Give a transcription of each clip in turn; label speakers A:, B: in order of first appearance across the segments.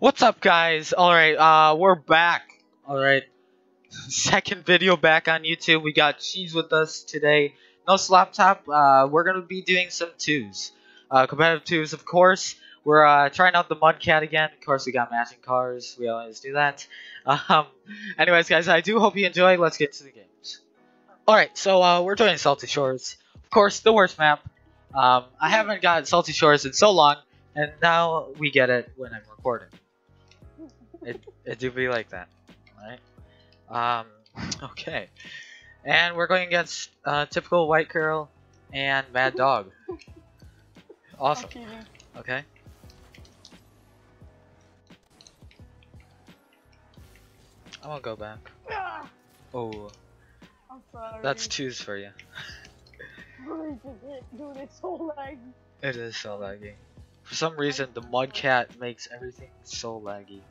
A: What's up, guys? Alright, uh, we're back. Alright. Second video back on YouTube. We got Cheese with us today. No slap top. Uh, we're gonna be doing some twos. Uh, competitive twos, of course. We're uh, trying out the Mudcat again. Of course, we got matching cars. We always do that. Um, anyways, guys, I do hope you enjoy. Let's get to the games. Alright, so uh, we're doing Salty Shores. Of course, the worst map. Um, I haven't got Salty Shores in so long, and now we get it when I'm recording. It, it do be like that, right? Um, okay. And we're going against uh, typical white girl and mad dog. Awesome. Okay. I'm gonna go back.
B: Ah,
A: Oh,
B: I'm sorry.
A: that's twos for you.
B: Dude, it's so laggy.
A: It is so laggy. For some reason, the Mudcat makes everything so laggy.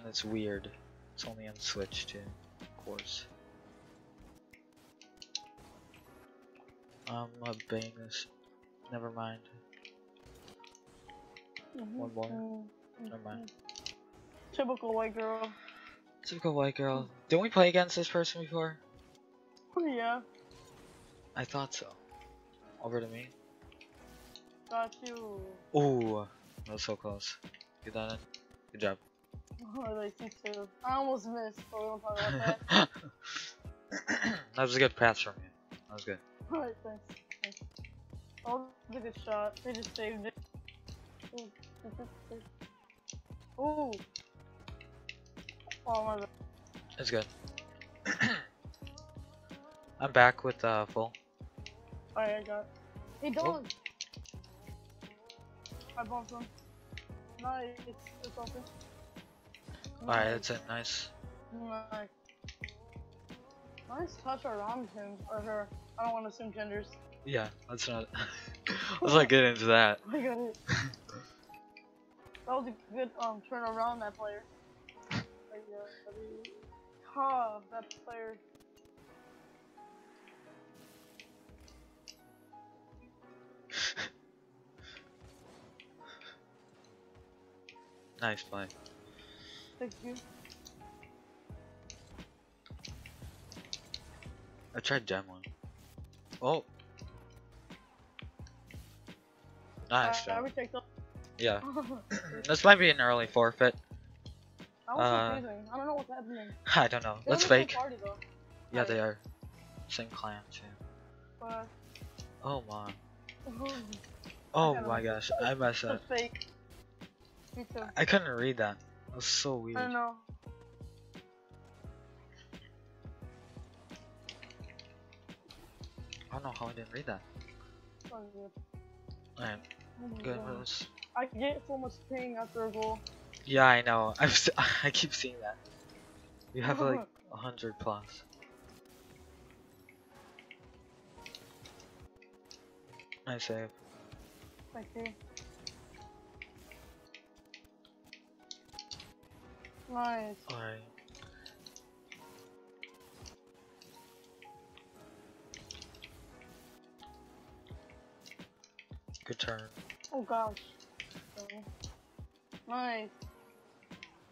A: And it's weird. It's only on Switch too, of course. I'm um, obeying this. Never mind. One more.
B: Mm,
A: Never mind.
B: Typical white girl.
A: Typical white girl. Didn't we play against this person before?
B: yeah,
A: I thought so. Over to me.
B: got you.
A: Ooh, that was so close. Get that in. Good job.
B: Oh, like you too. I almost missed, but we don't talk about that.
A: that was a good pass from you. That was good.
B: Alright, thanks. thanks. Oh, that's a good shot. They just saved it. Ooh. Oh my god.
A: It's good. I'm back with uh, full.
B: Alright, I got. Hey,
A: Oh.
B: dog! I bumped him. Nice. It's, it's open.
A: Alright, that's it. Nice.
B: Nice. Nice touch around him or her. I don't want to assume genders.
A: Yeah, that's not. Let's not get into that.
B: I got it. that was a good um turn around that player. Like, uh, ha, that player.
A: Nice play.
B: Thank you.
A: I tried demoing. Oh. Nice
B: I, I
A: job. Yeah. This might be an early forfeit.
B: was
A: Uh.
B: I don't know what's happening.
A: I don't know. Let's
B: in the same
A: fake.
B: Party,
A: Yeah,
B: Right.
A: they are. Same clan too.
B: but
A: Oh my.
B: uh,
A: Oh my gosh, I messed up.
B: fake. Me too.
A: I couldn't read that. That was so weird.
B: I know.
A: I don't know how I didn't read that.
B: Good.
A: Alright,
B: Oh
A: good. Let's-
B: I get so much ping after a goal.
A: Yeah, I know. S- I keep seeing that. You have like a hundred plus. Nice save.
B: Thank you. Nice.
A: Alright. Good turn.
B: Oh gosh. Okay. Nice.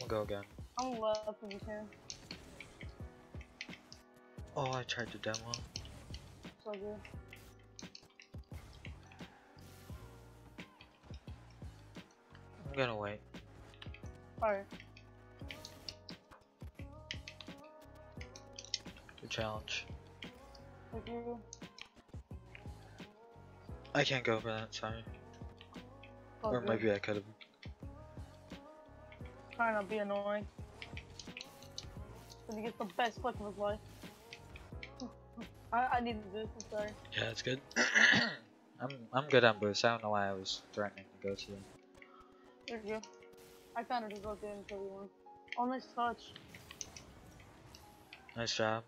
A: We'll go again.
B: I'm left if you can.
A: Oh, I tried to demo.
B: So good.
A: I'm gonna wait.
B: Alright.
A: Challenge.
B: Thank you.
A: I can't go for that, sorry.
B: So
A: or
B: good.
A: maybe I could have.
B: Trying to be annoying. He gets the best flick of his life. I, I needed this, I'm sorry.
A: Yeah, it's good. I'm I'm good on boost. I don't know why I was threatening to go to them.
B: There you go. I found it as well, didn't kill you one. Oh, nice touch.
A: Nice job.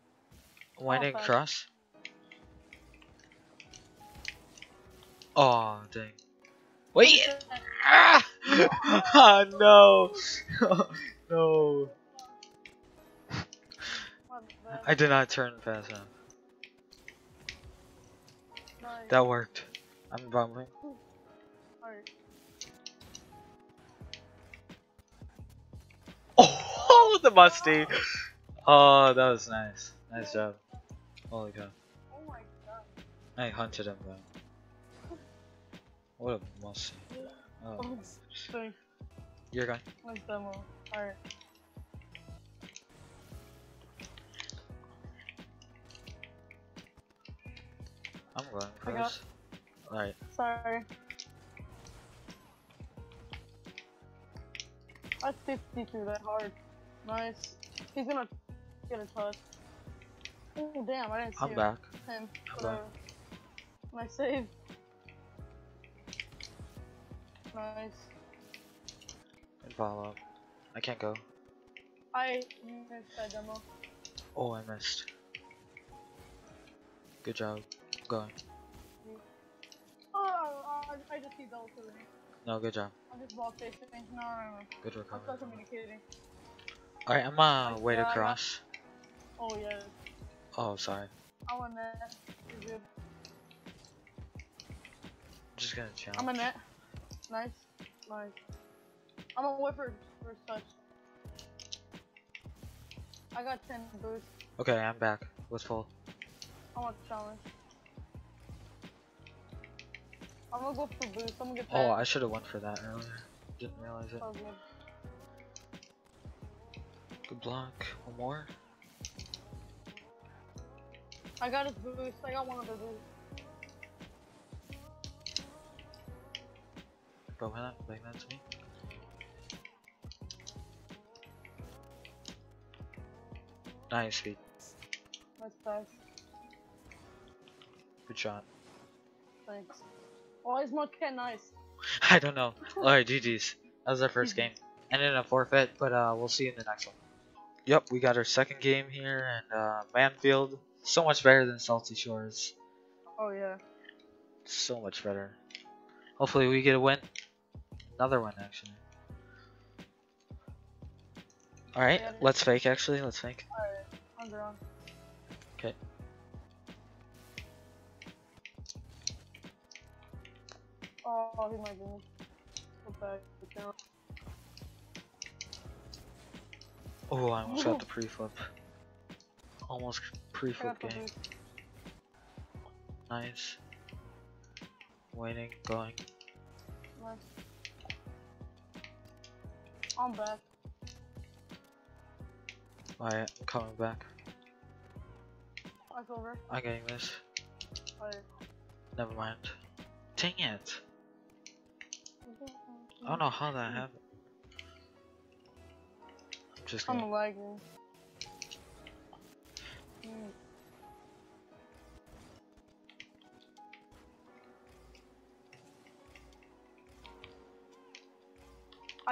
A: Why
B: did it
A: cross? Oh dang. Wait! ah! no! no. I did not turn fast enough. That worked. I'm
B: bumbling.
A: Oh, the musty! Oh, that was nice. Nice job. Oh, Holy cow.
B: Oh my god.
A: I hunted him though. What a musty. Oh,
B: Oh, thanks.
A: you're gone.
B: Nice demo. Alright.
A: I'm going first. Alright.
B: Sorry. I 50 through that hard. Nice. He's gonna get a touch. Oh damn, I didn't see
A: I'm
B: him.
A: back.
B: him.
A: I'm
B: Whatever. Nice save. Nice.
A: Good follow up. I can't go.
B: I missed that demo.
A: Oh, I missed. Good job. I'm going.
B: Oh, I, I just see double to
A: No, good job.
B: I'm just ball chasing. No, no, no.
A: Good recovery.
B: I'm still communicating.
A: Alright, I'm uh way to
B: Yeah, I got-
A: cross.
B: Oh yeah.
A: Oh, sorry.
B: I'm a net. You're good.
A: Just gonna challenge.
B: I'm a net. Nice. Nice. I'm a whipper first touch. I got 10 boost.
A: Okay, I'm back. Let's pull.
B: I want challenge. I'm gonna go for boost. I'm gonna get
A: Oh. I should have went for that earlier. Didn't realize it.
B: Oh, good.
A: Good block. One more.
B: I got his boost. I got one of the boost.
A: Go with that. Bring that to me. Nice feed.
B: Nice pass.
A: Good shot.
B: Thanks. Why is Mudcat nice?
A: I don't know. Alright, GG's. That was our first game. Ended in a forfeit, but uh, we'll see you in the next one. Yep, we got our second game here, and uh, Mannfield. So much better than Salty Shores.
B: Oh yeah.
A: So much better. Hopefully we get a win. Another one, actually. Alright,
B: Yeah.
A: let's fake, actually. Let's fake.
B: Alright.
A: Okay.
B: Oh, he might be.
A: Oh, I almost got the pre-flip. Almost
B: I
A: pre-flip game. Nice. Waiting, going.
B: I'm back.
A: Oh, Alright, I'm coming back.
B: That's over.
A: I'm getting this.
B: Alright.
A: Never mind. Dang it. I don't know how that happened. I'm just.
B: I'm lagging.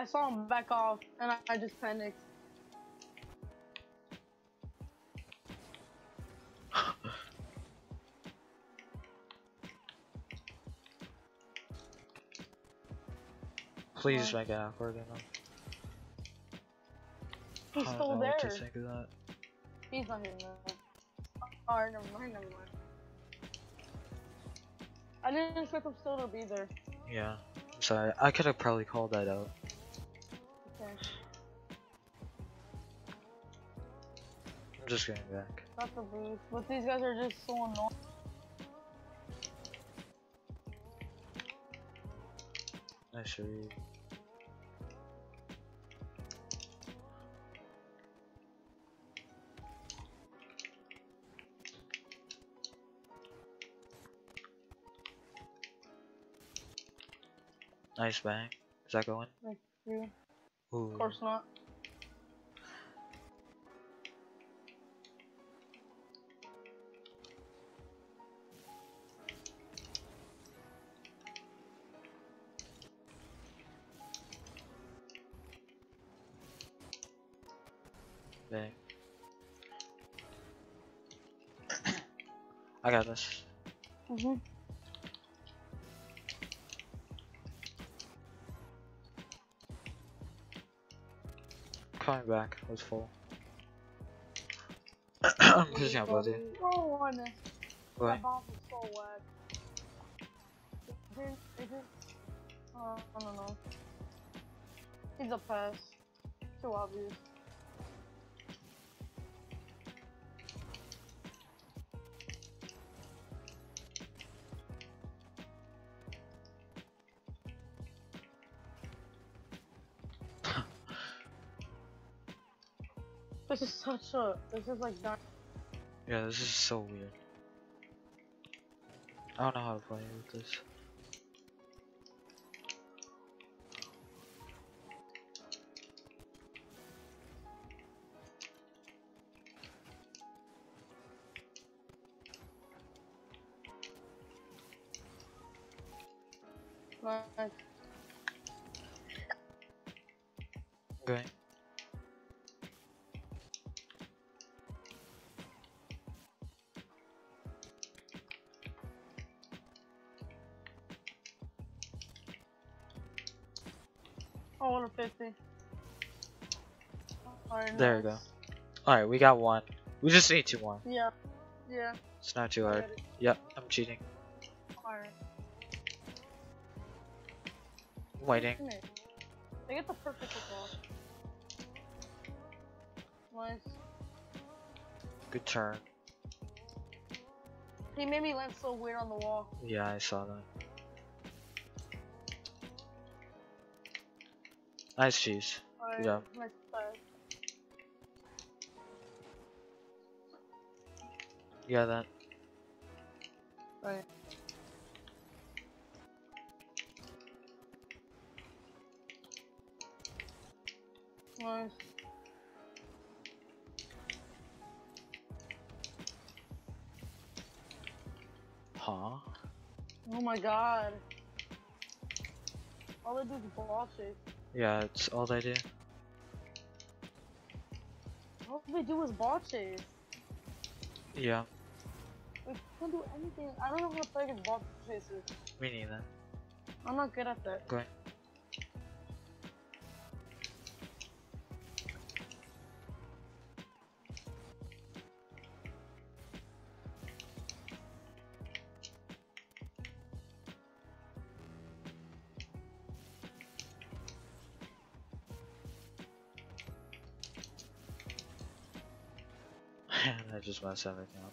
B: I saw him back off, and I, I just panicked.
A: Please make it awkward enough.
B: He's still
A: know
B: there.
A: what to think of that.
B: He's not here now. Oh, Alright, never mind, never mind. I didn't expect him still to be there.
A: Yeah. I'm sorry. I could have probably called that out. I'm just getting back.
B: Not the boost. But these guys are just so annoying.
A: Nice read. Nice bang. Is that going?
B: You.
A: Ooh.
B: Of course not.
A: Bang. I got this.
B: Mm-hmm.
A: Coming back. Was full. I'm pushing up, buddy.
B: Oh, I missed.
A: What?
B: That bomb was so whack. It didn't, it uh, I don't know. He's a pass. Too obvious. This is such a. This is like not.
A: Yeah, this is so weird. I don't know how to play with this. Okay.
B: Oh, 150. Alright,
A: There we go. Alright, we got one. We just need two more.
B: Yeah. Yeah.
A: It's not too hard. Yep, I'm cheating.
B: Alright.
A: Waiting.
B: They get the perfect football. Nice.
A: Good turn.
B: He made me land so weird on the wall.
A: Yeah, I saw that. Nice cheese.
B: Alright.
A: Yeah. You got that?
B: Alright. Nice.
A: Huh?
B: Oh my god. All they do is ball chase.
A: Yeah, it's all they do.
B: All they do is ball chase.
A: Yeah,
B: We can't do anything. I don't know how to play against ball chasers.
A: me neither.
B: I'm not good at that.
A: Go ahead. I just messed everything up.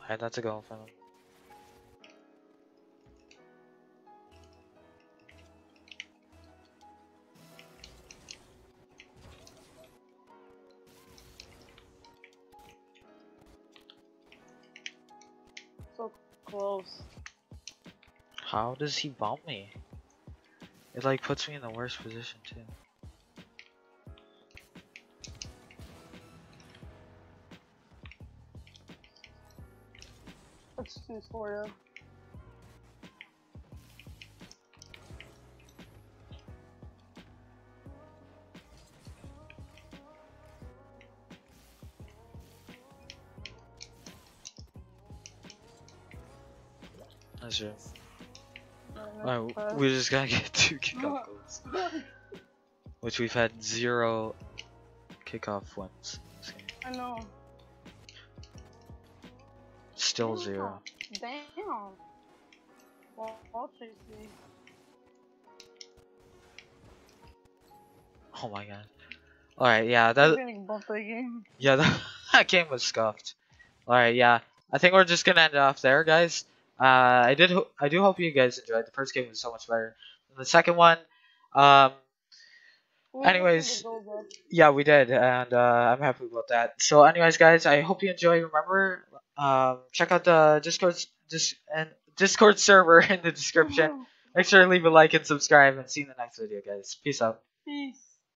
A: Alright, that's a goal for them.
B: So close.
A: How does he bump me? It like puts me in the worst position too.
B: Too for you.
A: That's true.
B: Alright,
A: Alright, we just gotta get two kickoff goals. Which we've had zero kickoff wins.
B: I know.
A: Still zero.
B: Damn. Chase me.
A: Oh my god. Alright, yeah, that yeah that, that game was scuffed. Alright, yeah. I think we're just gonna end it off there, guys. Uh, I did. Ho- I do hope you guys enjoyed. The first game was so much better than the second one. Um,
B: We
A: Anyways,
B: need to go up.
A: yeah, we did, and uh, I'm happy about that. So, anyways, guys, I hope you enjoy. Remember, um, check out the Discord dis- and Discord server in the description. Make sure to leave a like and subscribe, and see you in the next video, guys. Peace out.
B: Peace.